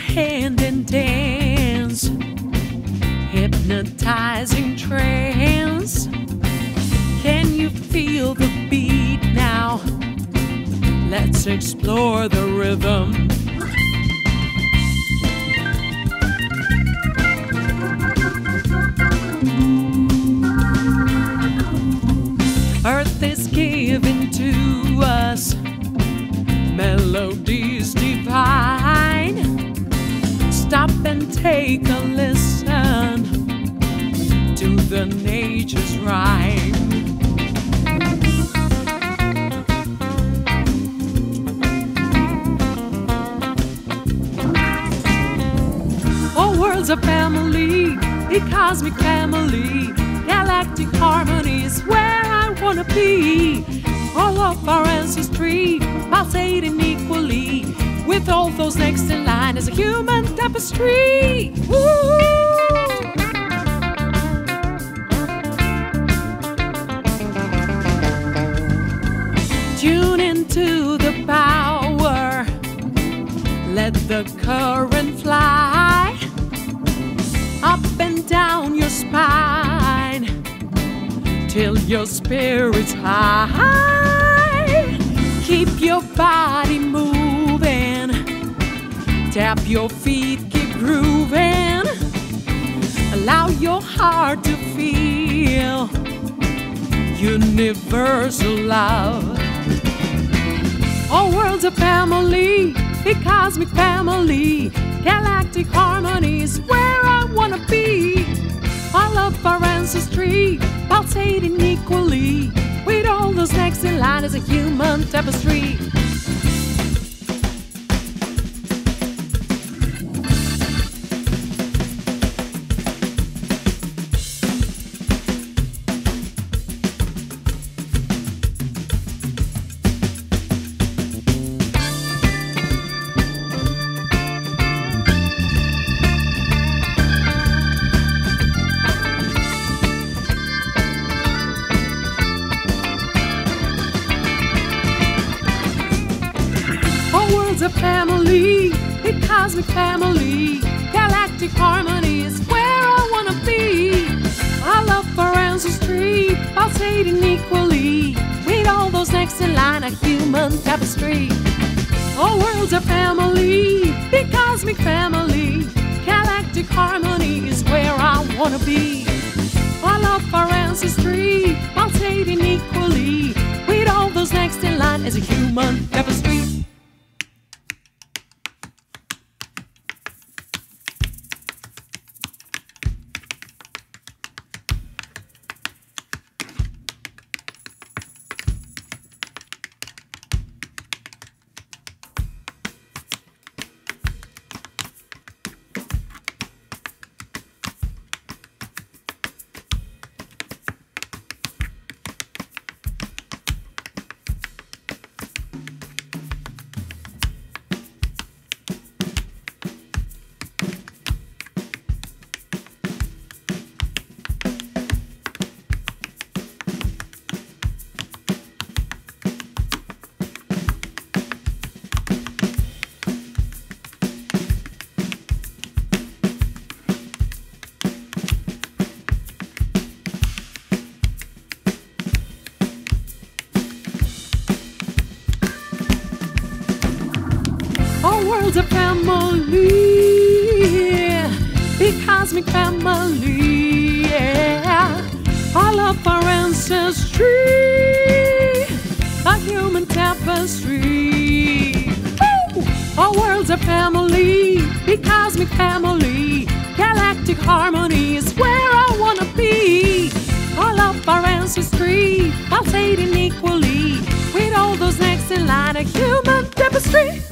hand and dance. Hypnotizing trance. Can you feel the beat now? Let's explore the rhythm. Earth is giving take a listen to the nature's rhyme. All world's a family, a cosmic family. Galactic harmony is where I wanna be. All of our ancestry pulsating equally. With all those next in line as a human tapestry. Woo! Tune into the power. Let the current fly up and down your spine till your spirit's high. Keep your body moving, tap your feet, keep grooving. Allow your heart to feel universal love. All world's a family, a cosmic family. Galactic harmony is where I wanna be. All of our ancestry pulsating equally. With all those next in line as a human tapestry. Family, a cosmic family. Galactic harmony is where I wanna be. I love our ancestry, pulsating equally. With all those next in line, a human tapestry. All world's a family, a cosmic family. Galactic harmony is where I wanna be. I love our ancestry, pulsating equally. Our world's a family, a cosmic family. Yeah. All of our ancestry, a human tapestry. Woo! Our world's a family, a cosmic family. Galactic harmony is where I wanna be. All of our ancestry, pulsating equally. With all those next in line, a human tapestry.